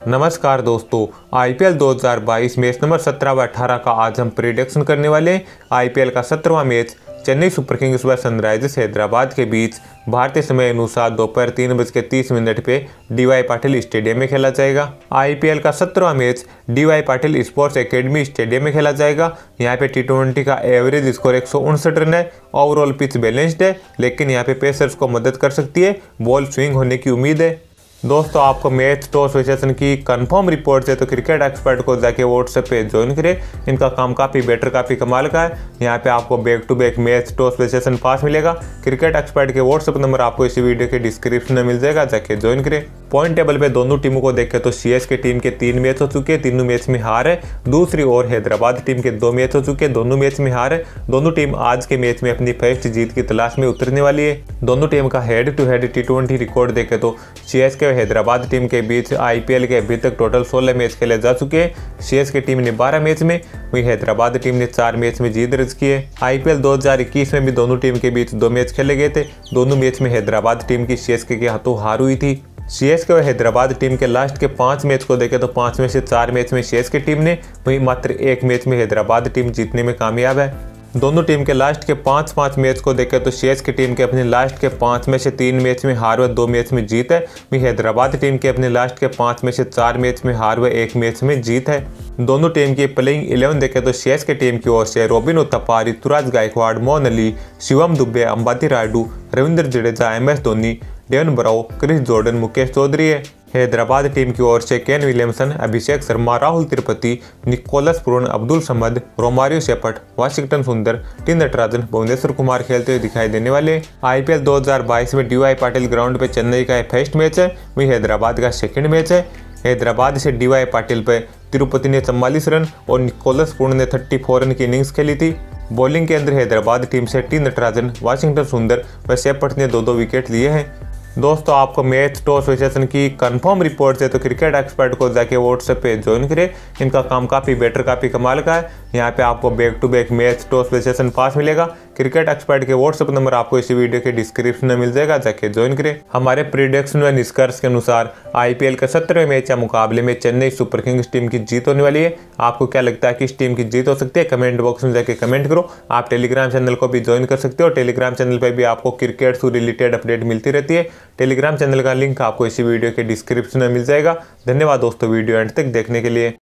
नमस्कार दोस्तों IPL 2022 match number 17 व 18 का आज हम प्रिडिक्शन करने वाले आईपीएल का सत्रहवा मैच चेन्नई सुपर किंग्स व सनराइजर्स हैदराबाद के बीच भारतीय समय अनुसार दोपहर तीन बज के तीस मिनट पे डीवाई पाटिल स्टेडियम में खेला जाएगा। आईपीएल का सत्रहवा match DY Patil Sports Academy Stadium में खेला जाएगा। यहाँ पे टी ट्वेंटी का एवरेज स्कोर एक रन है ओवरऑल पिच बैलेंस्ड है, लेकिन यहाँ पे पेसर्स को मदद कर सकती है बॉल स्विंग होने की उम्मीद है। दोस्तों, आपको मैच टॉस विशेषण की कंफर्म रिपोर्ट है तो क्रिकेट एक्सपर्ट को जाके व्हाट्सएप पे ज्वाइन करें। इनका काम काफ़ी बेटर काफ़ी कमाल का है। यहाँ पे आपको back to back match toss विशेषण पास मिलेगा। क्रिकेट एक्सपर्ट के व्हाट्सएप नंबर आपको इसी वीडियो के डिस्क्रिप्शन में मिल जाएगा, जाके ज्वाइन करें। पॉइंट टेबल पे दोनों टीमों को देखें तो सी के टीम के तीन मैच हो चुके हैं, तीनों मैच में हार है। दूसरी ओर हैदराबाद टीम के दो मैच हो चुके हैं, दोनों मैच में हार है। दोनों टीम आज के मैच में अपनी फ़र्स्ट जीत की तलाश में उतरने वाली है। दोनों टीम का head to head T record देखे तो सी के हैदराबाद टीम के बीच आईपीएल के अभी तक टोटल सोलह मैच खेले जा चुके हैं। सी टीम ने बारह मैच में, वही हैदराबाद टीम ने चार मैच में जीत दर्ज की है। आईपीएल 2021 में भी दोनों टीम के बीच दो मैच खेले गए थे। दोनों मैच में हैदराबाद टीम की सी के हाथों हार हुई थी। सीएसके और हैदराबाद टीम के लास्ट के पाँच मैच को देखें तो पाँच में से चार मैच में सीएसके टीम ने, वहीं मात्र एक मैच में हैदराबाद टीम जीतने में कामयाब है। दोनों टीम के लास्ट के पाँच पाँच मैच को देखें तो शेष की टीम के अपने लास्ट के पाँच में से तीन मैच में हार व दो मैच में जीत है। वहीं हैदराबाद टीम के अपने लास्ट के पाँच में से चार मैच में हार व एक मैच में जीत है। दोनों टीम की प्लेइंग इलेवन देखें तो शेष की टीम की ओर से Robin Uthappa Ruturaj Gaikwad, Moeen Ali, Shivam Dube, Ambati Rayudu, Ravindra Jadeja, M S Dhoni, Devon ब्राउ क्रिस जॉर्डन, मुकेश चौधरी है। हैदराबाद टीम की ओर से Kane Williamson, Abhishek Sharma, Rahul Tripathi Nicholas Pooran, Abdul Samad, Romario Shepherd Washington Sundar T Natarajan Bhuvneshwar Kumar खेलते हुए दिखाई देने वाले IPL 2022 में डीवाई पाटिल ग्राउंड पे चेन्नई का फ़र्स्ट मैच है, वही हैदराबाद का सेकंड मैच है। हैदराबाद से डीवाई पाटिल पर तिरुपति ने चौवालीस रन और निकोलस पुर्ण ने थर्टी रन की इनिंग्स खेली थी। बॉलिंग के अंदर हैदराबाद टीम से टी नटराजन वाशिंगटन सुंदर व शेपट ने दो दो विकेट लिए हैं। दोस्तों, आपको मैच टॉस विशेषण की कंफर्म रिपोर्ट से तो क्रिकेट एक्सपर्ट को जाके व्हाट्सएप पे ज्वाइन करें। इनका काम काफ़ी बेटर काफ़ी कमाल का है। यहाँ पे आपको back to back match toss विशेषण पास मिलेगा। क्रिकेट एक्सपर्ट के व्हाट्सएप नंबर आपको इसी वीडियो के डिस्क्रिप्शन में मिल जाएगा, जाके ज्वाइन करें। हमारे प्रिडिक्शन व निष्कर्ष के अनुसार आईपीएल के सत्रहवें मैच या मुकाबले में चेन्नई सुपर किंग्स टीम की जीत होने वाली है। आपको क्या लगता है कि इस टीम की जीत हो सकती है? कमेंट बॉक्स में जाके कमेंट करो। आप टेलीग्राम चैनल को भी ज्वाइन कर सकते हो। टेलीग्राम चैनल पर भी आपको क्रिकेट से रिलेटेड अपडेट मिलती रहती है। टेलीग्राम चैनल का लिंक आपको इसी वीडियो के डिस्क्रिप्शन में मिल जाएगा। धन्यवाद दोस्तों, वीडियो एंड तक देखने के लिए।